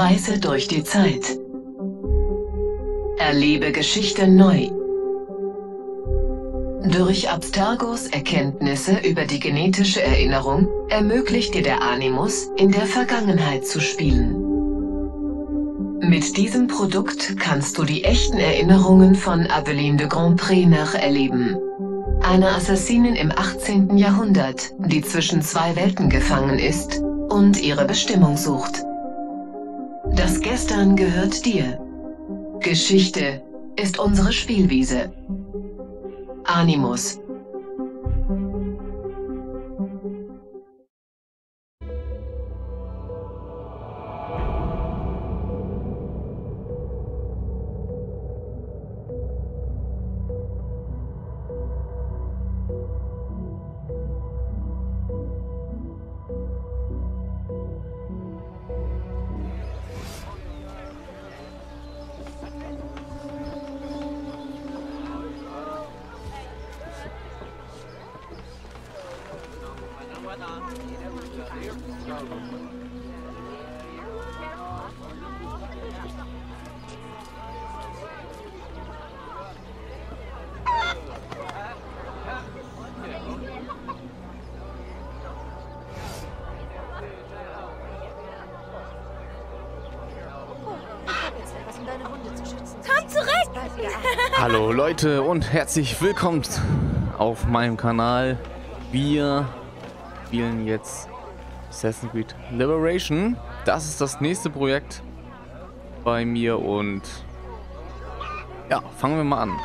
Reise durch die Zeit. Erlebe Geschichte neu. Durch Abstergos Erkenntnisse über die genetische Erinnerung ermöglicht dir der Animus, in der Vergangenheit zu spielen. Mit diesem Produkt kannst du die echten Erinnerungen von Aveline de Grandpré nacherleben. Einer Assassinin im 18. Jahrhundert, die zwischen zwei Welten gefangen ist und ihre Bestimmung sucht. Gestern gehört dir. Geschichte ist unsere Spielwiese. Animus. Komm zurück! Hallo Leute und herzlich willkommen auf meinem Kanal. Wir spielen jetzt Assassin's Creed Liberation. Das ist das nächste Projekt bei mir und ja, fangen wir mal an.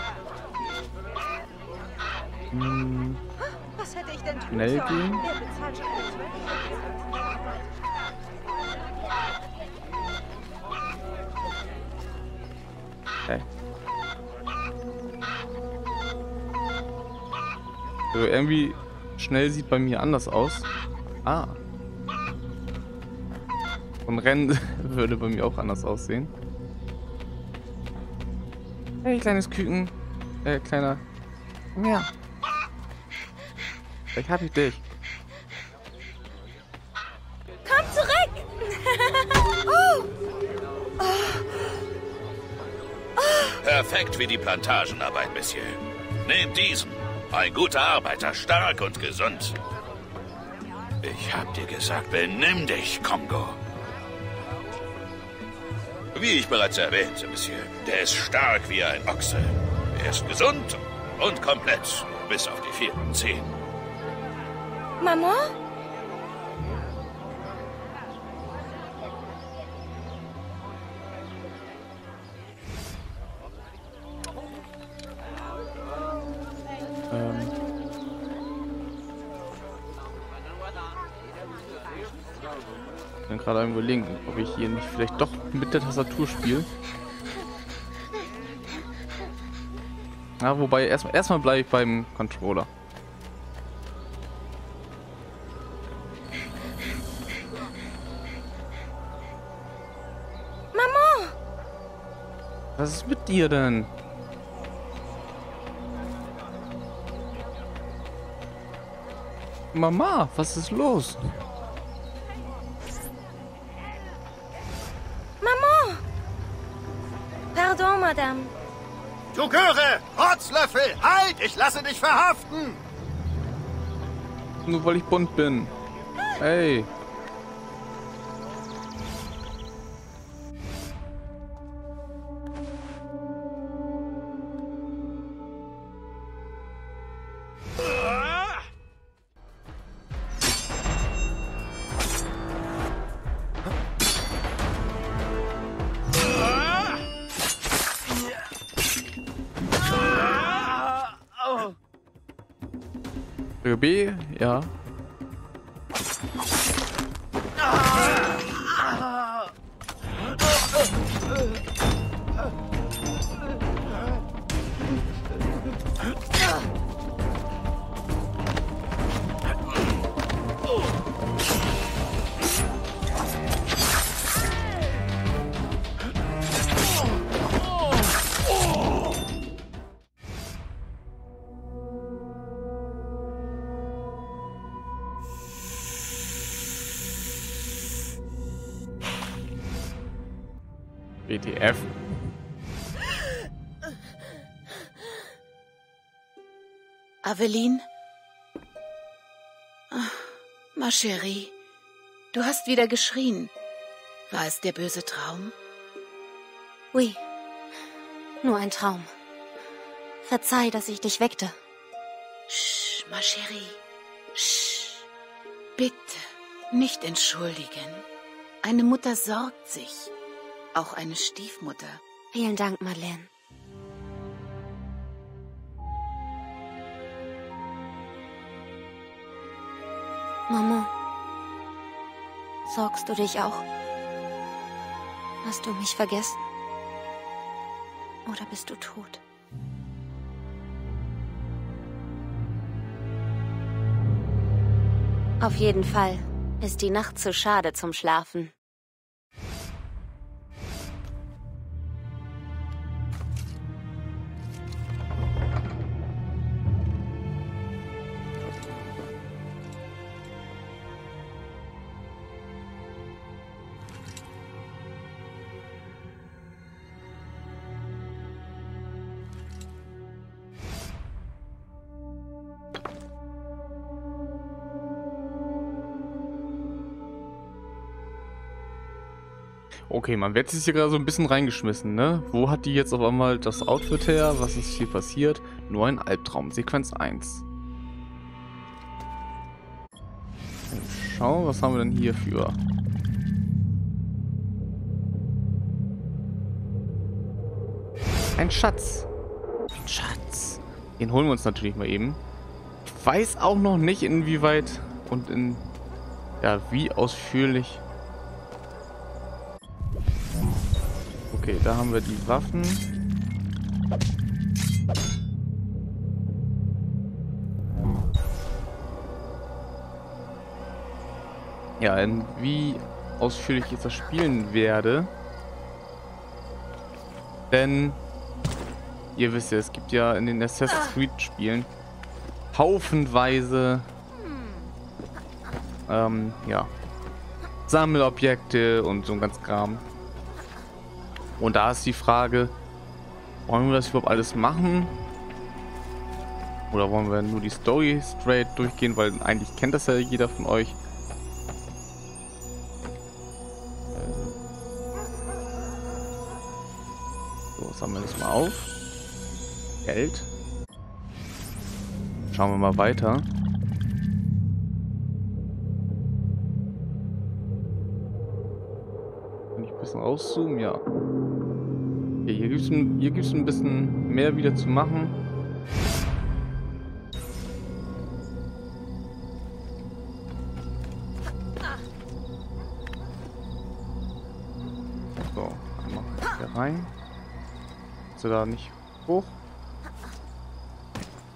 Hm, Was hätte ich denn tun Schnell gehen. Also irgendwie schnell sieht bei mir anders aus. Ah. Und Rennen würde bei mir auch anders aussehen. Hey, kleines Küken. Äh, kleiner. Komm her. Vielleicht hab ich dich. Komm zurück! oh, Perfekt wie die Plantagenarbeit, Monsieur. Nehmt diesen. Ein guter Arbeiter, stark und gesund. Ich hab dir gesagt, benimm dich, Kongo. Wie ich bereits erwähnte, Monsieur, der ist stark wie ein Ochse. Er ist gesund und komplett, bis auf die vierten Zehen. Maman? Gerade am überlegen, ob ich hier nicht vielleicht doch mit der Tastatur spiele. Ja, wobei erstmal erstmal bleibe ich beim Controller. Maman! Was ist mit dir denn? Mama, was ist los? Rotzlöffel! Halt! Ich lasse dich verhaften! Nur weil ich bunt bin. Ey. B, ja. Aveline? Ah, ma chérie, du hast wieder geschrien. War es der böse Traum? Oui. Nur ein Traum. Verzeih, dass ich dich weckte. Sch, ma chérie. Sch. Bitte, nicht entschuldigen. Eine Mutter sorgt sich. Auch eine Stiefmutter. Vielen Dank, Madeleine. Sorgst du dich auch? Hast du mich vergessen? Oder bist du tot? Auf jeden Fall ist die Nacht zu schade zum Schlafen. Okay, man wird sich hier gerade so ein bisschen reingeschmissen, ne? Wo hat die jetzt auf einmal das Outfit her? Was ist hier passiert? Nur ein Albtraum. Sequenz 1. Schau, was haben wir denn hier für? Ein Schatz. Ein Schatz. Den holen wir uns natürlich mal eben. Ich weiß auch noch nicht, inwieweit und in ja, wie ausführlich Okay, da haben wir die Waffen. Ja, wie ausführlich ich das spielen werde. Denn ihr wisst ja, es gibt ja in den Assassin's Creed Spielen haufenweise ähm, ja, Sammelobjekte und so ein ganz Kram. Und da ist die Frage, wollen wir das überhaupt alles machen? Oder wollen wir nur die Story straight durchgehen, weil eigentlich kennt das ja jeder von euch. So, sammeln wir das mal auf. Geld. Schauen wir mal weiter. Rauszoomen? Ja. Okay, hier gibt es ein, ein bisschen mehr wieder zu machen. So, einmal hier rein. Ist er da nicht hoch?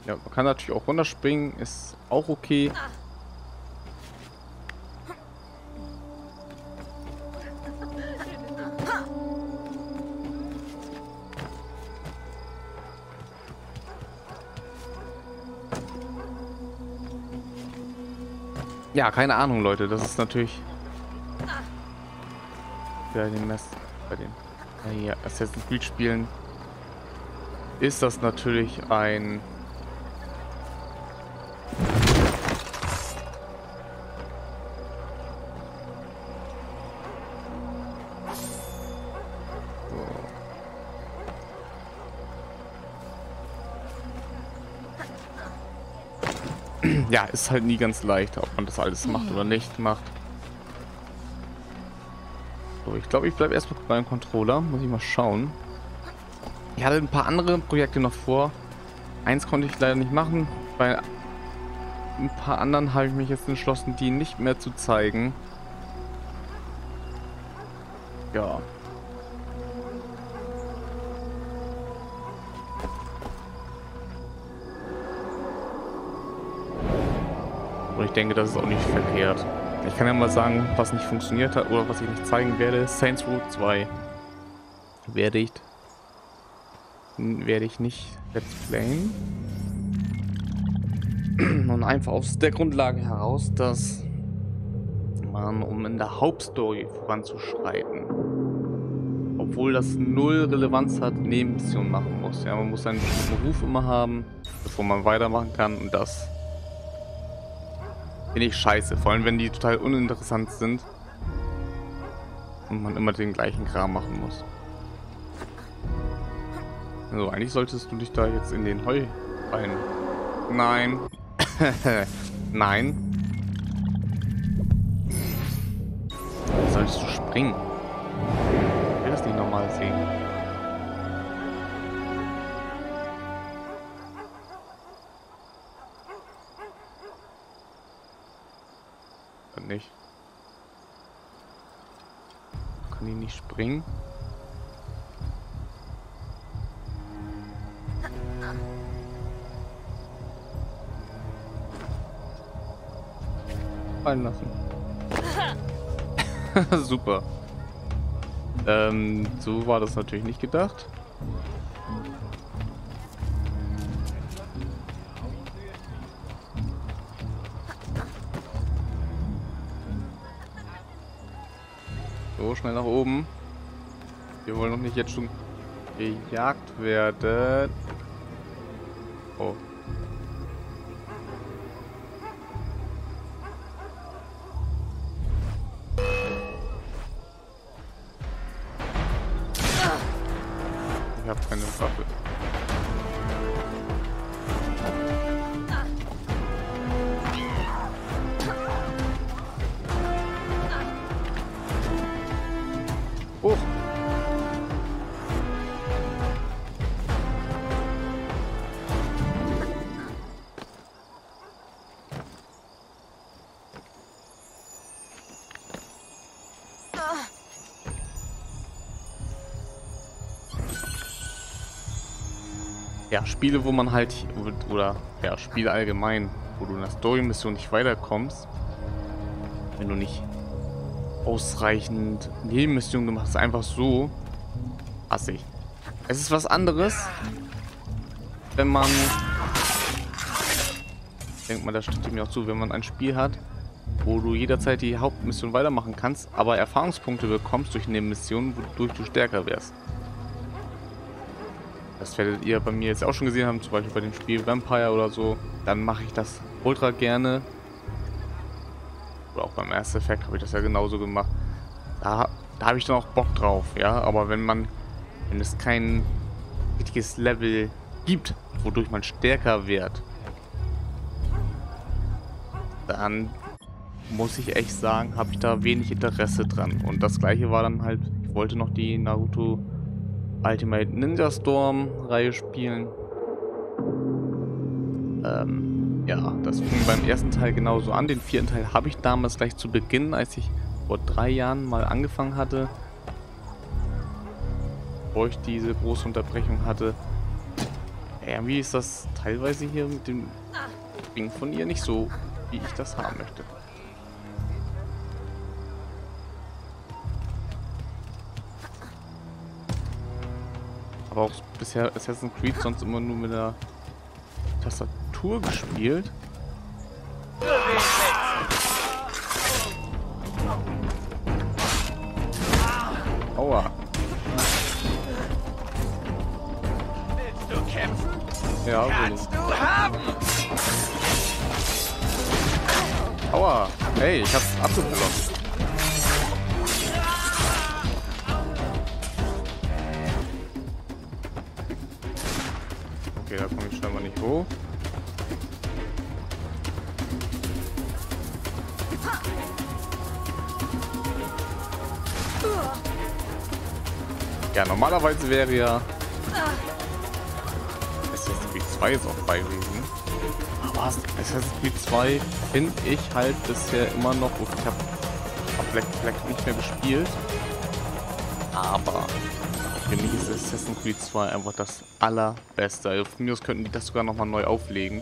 Ja, man kann natürlich auch runterspringen, ist auch okay. Ja, keine Ahnung, Leute. Das ist natürlich bei den, Mess bei den ja, Assassin's Creed Spielen ist das natürlich ein ja, ist halt nie ganz leicht, ob man das alles macht oder nicht macht. So, ich glaube, ich bleibe erstmal beim Controller. Muss ich mal schauen. Ich hatte ein paar andere Projekte noch vor. Eins konnte ich leider nicht machen. Bei ein paar anderen habe ich mich jetzt entschlossen, die nicht mehr zu zeigen. Ja. Denke, das ist auch nicht verkehrt. Ich kann ja mal sagen, was nicht funktioniert hat oder was ich nicht zeigen werde. Saints Row 2 werde ich werde ich nicht let's playen. Und einfach aus der Grundlage heraus, dass man, um in der Hauptstory voranzuschreiten, obwohl das null Relevanz hat, Nebenmissionen machen muss. Ja, man muss einen Beruf immer haben, bevor man weitermachen kann und das finde ich scheiße. Vor allem, wenn die total uninteressant sind und man immer den gleichen Kram machen muss. Also eigentlich solltest du dich da jetzt in den Heu rein. Nein. Nein. Solltest du springen? Ich will das nicht nochmal sehen. Nicht. Kann die nicht springen? Fallen lassen. Super. Ähm, so war das natürlich nicht gedacht. Schnell nach oben. Wir wollen doch nicht jetzt schon gejagt werden. Oh. Ja, Spiele, wo man halt, oder ja, Spiele allgemein, wo du in der Story-Mission nicht weiterkommst, wenn du nicht ausreichend Nebenmissionen gemacht hast, einfach so, hasse ich. Es ist was anderes, wenn man, ich denke mal, das stimmt mir auch zu, wenn man ein Spiel hat, wo du jederzeit die Hauptmission weitermachen kannst, aber Erfahrungspunkte bekommst durch Nebenmissionen, wodurch du stärker wärst. Das werdet ihr bei mir jetzt auch schon gesehen haben, zum Beispiel bei dem Spiel Vampire oder so. Dann mache ich das ultra gerne. Oder auch beim Mass Effect habe ich das ja genauso gemacht. Da, da habe ich dann auch Bock drauf, ja. Aber wenn man, wenn es kein richtiges Level gibt, wodurch man stärker wird, dann muss ich echt sagen, habe ich da wenig Interesse dran. Und das gleiche war dann halt, ich wollte noch die Naruto Ultimate Ninja Storm Reihe spielen. Ähm, ja, das fing beim ersten Teil genauso an. Den vierten Teil habe ich damals gleich zu Beginn, als ich vor drei Jahren mal angefangen hatte, bevor ich diese große Unterbrechung hatte. Irgendwie ist das teilweise hier mit dem Ding von ihr nicht so, wie ich das haben möchte. Aber auch bisher Assassin's Creed sonst immer nur mit der Tastatur gespielt. Aua. Willst du kämpfen? Ja, will Kannst du haben! ich. Aua. Hey, ich hab's abgeblockt. Ja, normalerweise wäre ja Assassin's Creed 2 jetzt auch bei gewesen. Aber Assassin's Creed 2 finde ich halt bisher immer noch. Gut, ich habe Black Flag nicht mehr gespielt. Aber für mich ist Assassin's Creed 2 einfach das allerbeste. Also von mir aus könnten die das sogar nochmal neu auflegen.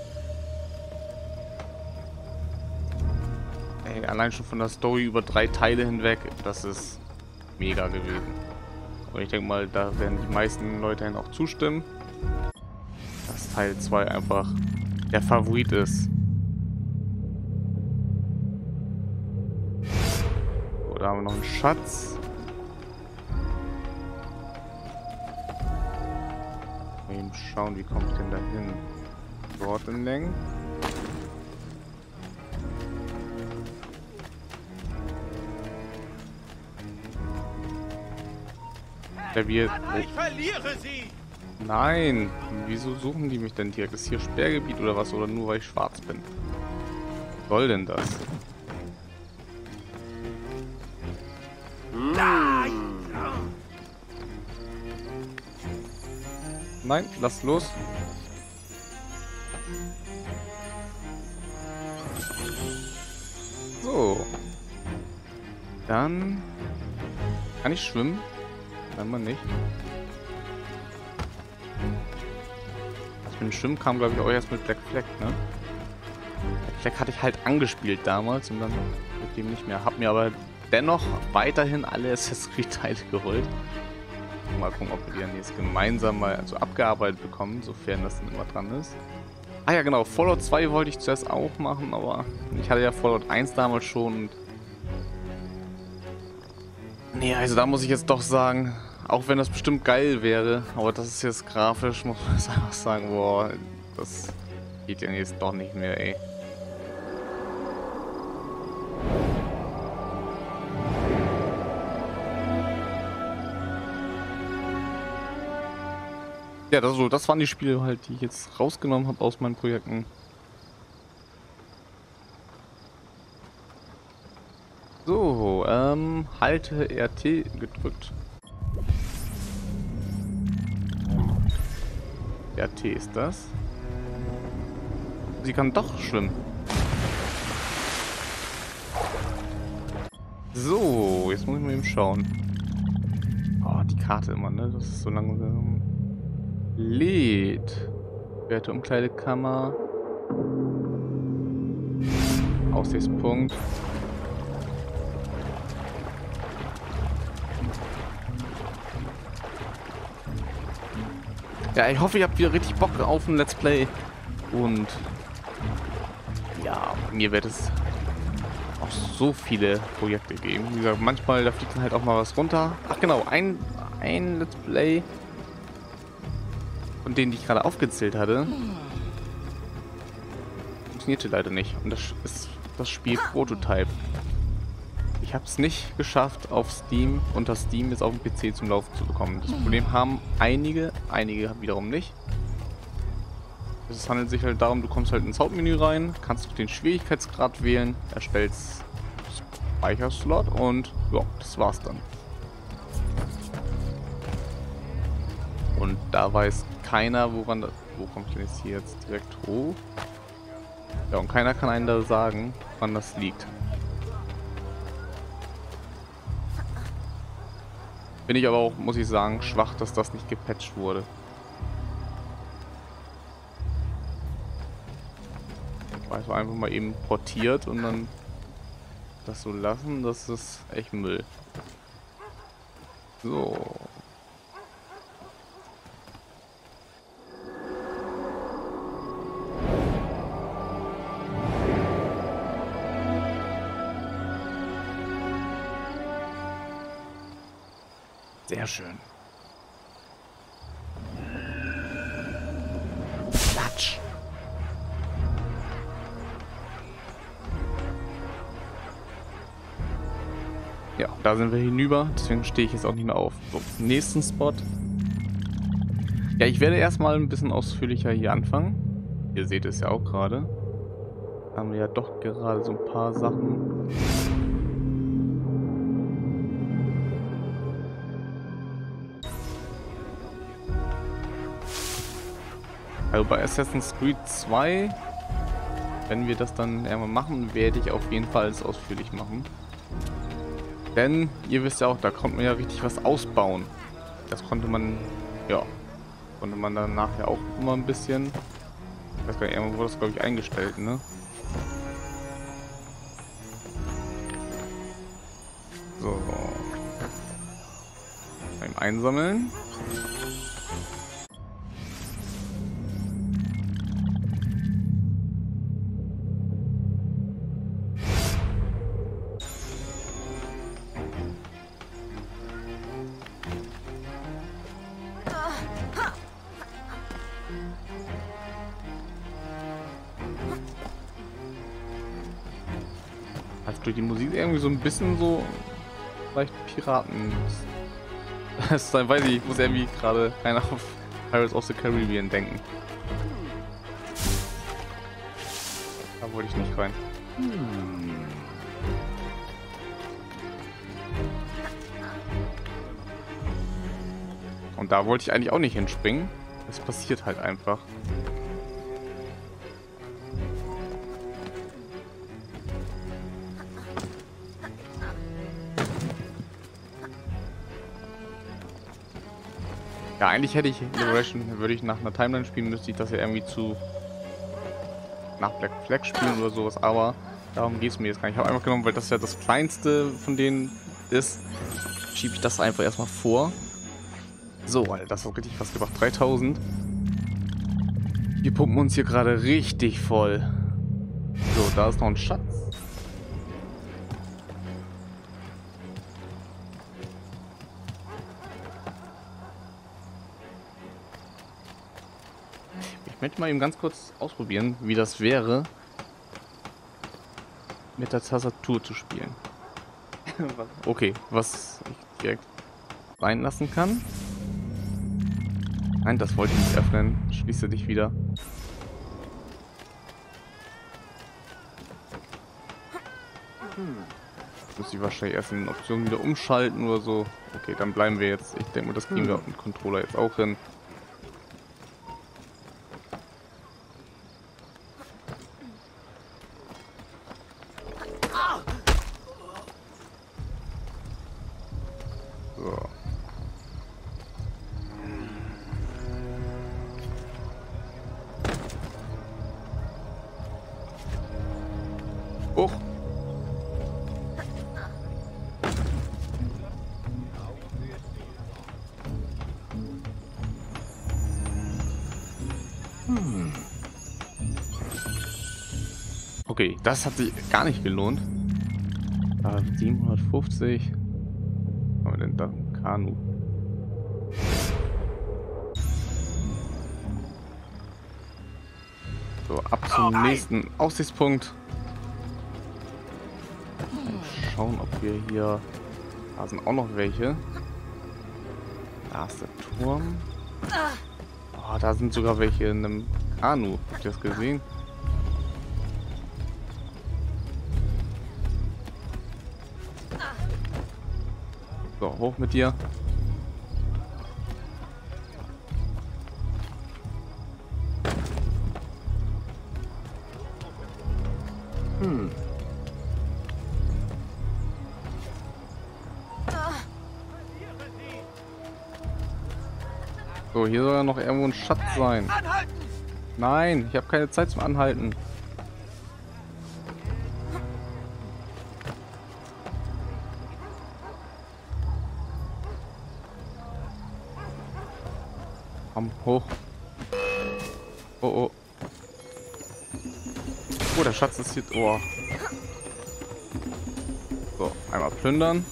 Ey, allein schon von der Story über drei Teile hinweg, das ist mega gewesen. Und ich denke mal, da werden die meisten Leute auch zustimmen, dass Teil 2 einfach der Favorit ist. So, da haben wir noch einen Schatz. Mal eben schauen, wie komme ich denn da hin? Dort Längen. Wird. Ich verliere sie! Nein! Wieso suchen die mich denn direkt? Ist hier Sperrgebiet oder was? Oder nur weil ich schwarz bin? Was soll denn das? Nein, lass los. So. Dann kann ich schwimmen. Man nicht. Das mit dem Schwimmen kam, glaube ich, auch erst mit Black Flag, ne? Black Flag hatte ich halt angespielt damals und dann mit dem nicht mehr. Hab mir aber dennoch weiterhin alle Assassin's Creed Teile geholt. Mal gucken, ob wir die dann jetzt gemeinsam mal so abgearbeitet bekommen, sofern das dann immer dran ist. Ah ja, genau. Fallout 2 wollte ich zuerst auch machen, aber ich hatte ja Fallout 1 damals schon. Nee, also da muss ich jetzt doch sagen, auch wenn das bestimmt geil wäre, aber das ist jetzt grafisch, muss man einfach sagen, boah, das geht ja jetzt doch nicht mehr, ey. Ja, das, so, das waren die Spiele halt, die ich jetzt rausgenommen habe aus meinen Projekten. So, ähm, halte RT gedrückt. RT ist das. Sie kann doch schwimmen. So, jetzt muss ich mal eben schauen. Oh, die Karte immer, ne? Das ist so langsam. Lädt. Werte Umkleidekammer. Aussichtspunkt. Ja, ich hoffe, ihr habt wieder richtig Bock auf ein Let's Play. Und ja, mir wird es auch so viele Projekte geben. Wie gesagt, manchmal da fliegt dann halt auch mal was runter. Ach genau, ein, ein Let's Play von denen, die ich gerade aufgezählt hatte, funktionierte leider nicht. Und das ist das Spiel Prototype. Ich habe es nicht geschafft, auf Steam unter Steam jetzt auf dem PC zum Laufen zu bekommen. Das Problem haben einige, einige wiederum nicht. Es handelt sich halt darum, du kommst halt ins Hauptmenü rein, kannst den Schwierigkeitsgrad wählen, erstellst Speicherslot und ja, das war's dann. Und da weiß keiner, woran das... Wo kommt denn jetzt hier jetzt direkt hoch? Ja, und keiner kann einen da sagen, wann das liegt. Bin ich aber auch, muss ich sagen, schwach, dass das nicht gepatcht wurde. Weiß einfach mal eben portiert und dann das so lassen, das ist echt Müll. So. Sehr schön. Klatsch. Ja, da sind wir hinüber, deswegen stehe ich jetzt auch nicht mehr auf. So, nächsten Spot. Ja, ich werde erstmal ein bisschen ausführlicher hier anfangen. Ihr seht es ja auch gerade. Haben wir ja doch gerade so ein paar Sachen. Also bei Assassin's Creed 2, wenn wir das dann irgendwann machen, werde ich auf jeden Fall alles ausführlich machen. Denn ihr wisst ja auch, da konnte man ja richtig was ausbauen. Das konnte man, ja, konnte man dann nachher auch immer ein bisschen. Ich weiß gar nicht, irgendwo wurde das glaube ich eingestellt, ne? So. Beim Einsammeln. Ein bisschen so vielleicht Piraten. Das dann weiß ich, ich muss irgendwie gerade einer auf Pirates of the Caribbean denken. Da wollte ich nicht rein. Und da wollte ich eigentlich auch nicht hinspringen. Es passiert halt einfach. Ja, eigentlich hätte ich Liberation, würde ich nach einer Timeline spielen, müsste ich das ja irgendwie zu nach Black Flag spielen oder sowas, aber darum geht es mir jetzt gar nicht. Ich habe einfach genommen, weil das ja das kleinste von denen ist, schiebe ich das einfach erstmal vor. So, Alter, das hat richtig was gebracht. 3000. Wir pumpen uns hier gerade richtig voll. So, da ist noch ein Schatz. Ich möchte mal eben ganz kurz ausprobieren, wie das wäre, mit der Tastatur zu spielen. okay, was ich direkt reinlassen kann. Nein, das wollte ich nicht öffnen. Schließe dich wieder. Muss ich wahrscheinlich erst in den Optionen wieder umschalten oder so. Okay, dann bleiben wir jetzt. Ich denke mal, das kriegen wir mit Controller jetzt auch hin. Och. Hm. Okay, das hat sich gar nicht gelohnt. Ah, 750. Was haben wir denn da? Ein Kanu. So, ab zum nächsten Aussichtspunkt. Schauen, ob wir hier... Da sind auch noch welche. Da ist der Turm. Oh, da sind sogar welche in einem Kanu. Habt ihr das gesehen? So, hoch mit dir. Hm. Hier soll ja noch irgendwo ein Schatz sein. Nein, ich habe keine Zeit zum Anhalten. Komm, hoch. Oh, oh. Oh, der Schatz ist hier... Oh. So, einmal plündern.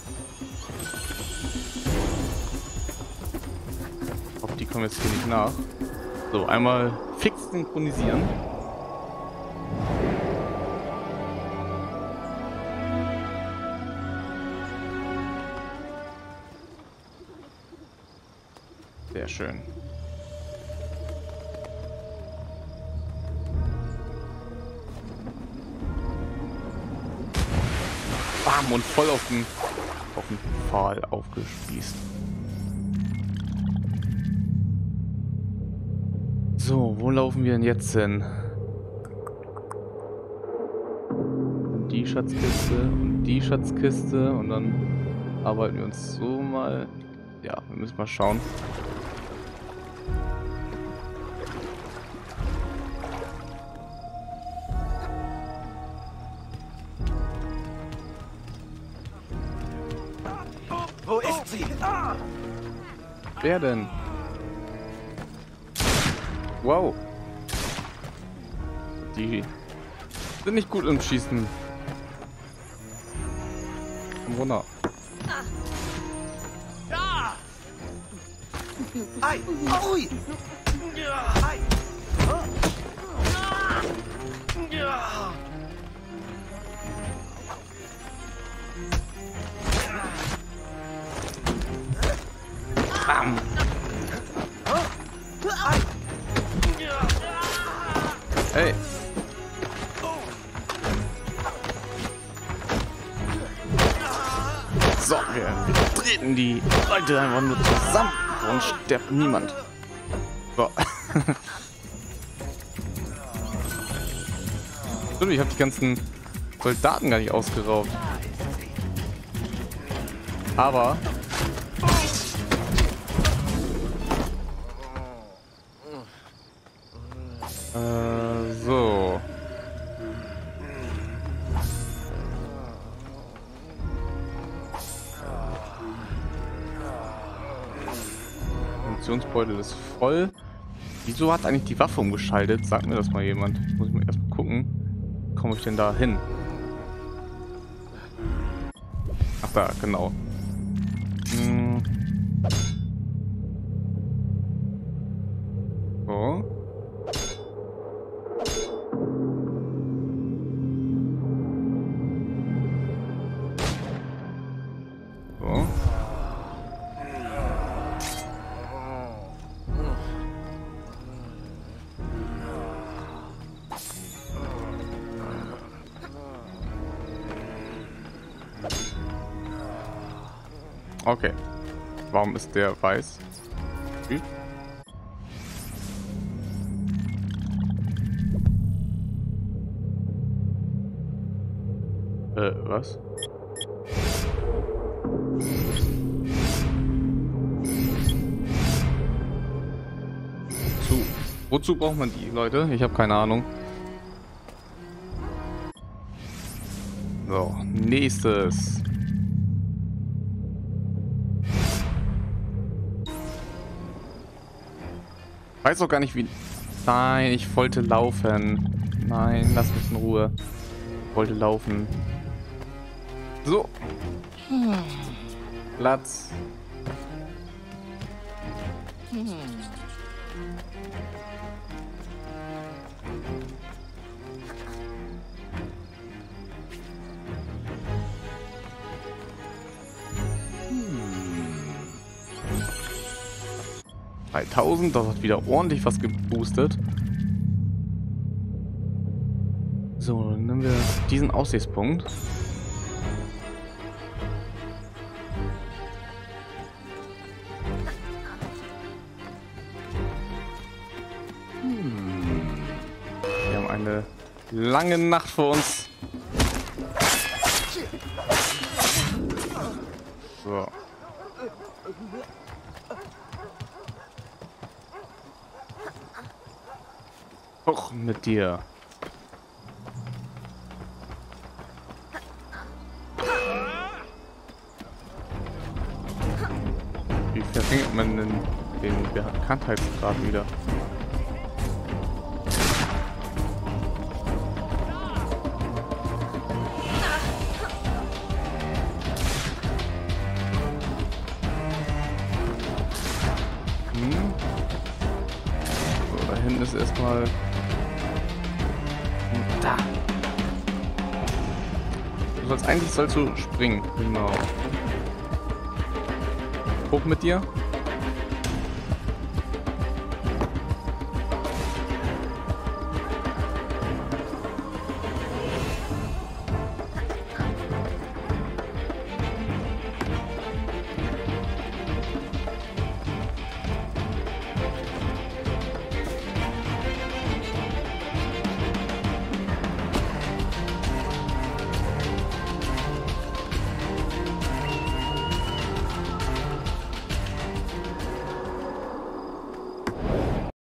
Kommen jetzt hier nicht nach. So, einmal fix synchronisieren. Sehr schön. Bam und voll auf den, auf den Pfahl aufgespießt. Laufen wir denn jetzt hin? Die Schatzkiste und die Schatzkiste und dann arbeiten wir uns so mal. Ja, wir müssen mal schauen. Wo ist sie? Wer denn? Wow. Die sind nicht gut im Schießen. Ein Wunder. Ja. Ei. Ui. Ei. Bam. Hey. So, wir treten die Leute einfach nur zusammen. Sonst stirbt niemand. So. Stimmt, ich habe die ganzen Soldaten gar nicht ausgeraubt. Aber Äh, Munitionsbeutel ist voll. Wieso hat eigentlich die Waffe umgeschaltet? Sagt mir das mal jemand. Muss ich mal erst mal gucken. Komme ich denn da hin? Ach da, genau. Hm. Ist der weiß? Hm? Äh, was? Zu. Wozu braucht man die, Leute? Ich habe keine Ahnung. So, nächstes. Weiß auch gar nicht wie. Nein, ich wollte laufen. Nein, lass mich in Ruhe. Ich wollte laufen. So. Platz. 3000, das hat wieder ordentlich was geboostet. So, dann nehmen wir diesen Aussichtspunkt. Wir haben eine lange Nacht vor uns. So. Hoch mit dir. Wie verringert man denn den Bekanntheitsgrad wieder? Hm. So, da hinten ist erstmal. Du sollst eigentlich sollst du springen. Genau. Hoch mit dir.